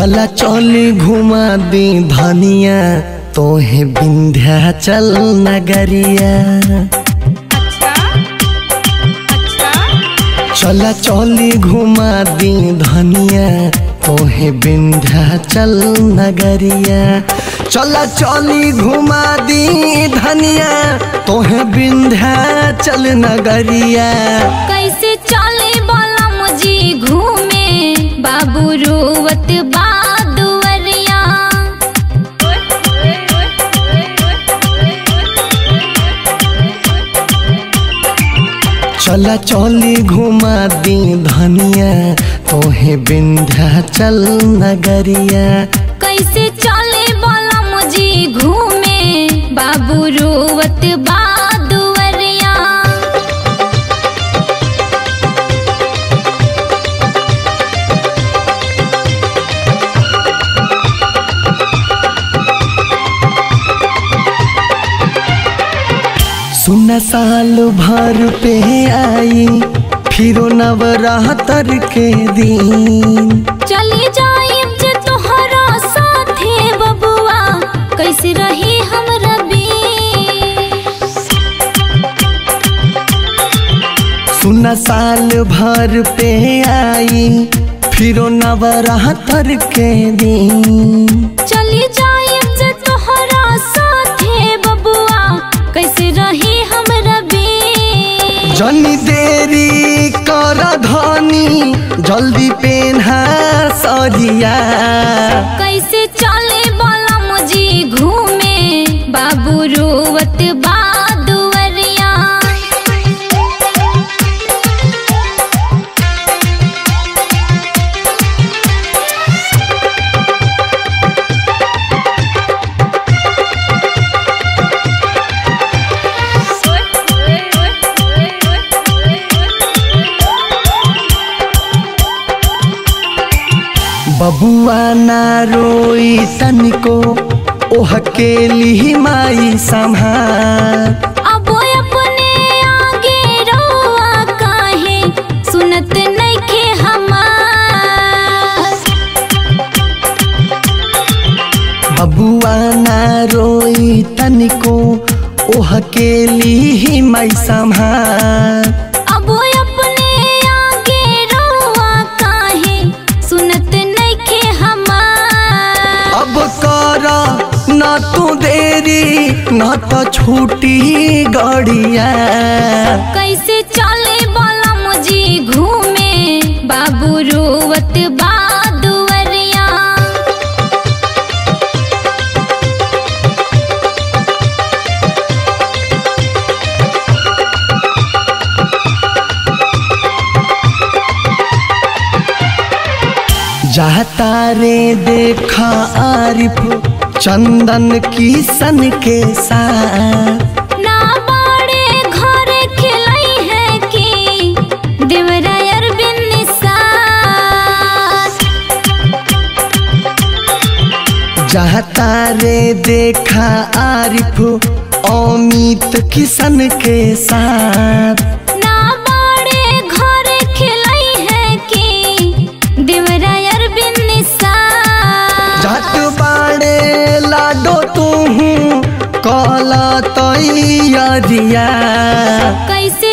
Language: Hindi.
चला चली घुमा दी धनिया तोहे विंध्याचल नगरिया। चला चली घुमा दी धनिया तोहे विंध्याचल नगरिया। चला चली घुमा दी धनिया तोहे विंध्याचल नगरिया। कैसे चले बलम जी घूमे बाबू रोवत बादुवरिया चला चली घुमा दी धनिया तोहे विंध्याचल नगरिया। कैसे सुन साल भर पे आई फिरो नवरात्र के दिन। चली जाइब जे तोहरा साथे बबुआ कैसे रही हमरा सुन साल भर पे आई फिरो नवरात्र के दिन। जनी देरी कर धनी जल्दी पेन्हा सरिया। कैसे बबुआ ना रोई तनिको ओह के लिही माई संभाल। अब अपने आगे रोआ काहे सुनत नइखे हमार। बबुआ ना रोई तनिको ओह के लिही माई संभाल। अब करा, ना तू देरी, ना तो छूटी गड़िया कैसे चले बलम जी घूमे, बाबू रोवत बादुवरिया जाता रे देखा आरिफ चंदन किसन के साथ। ना बाड़े घर खिलाई है कि देवरा अरबिन साथ जाता रे देखा आरिफ अमित किसन के साथ। तैयारिया कैसे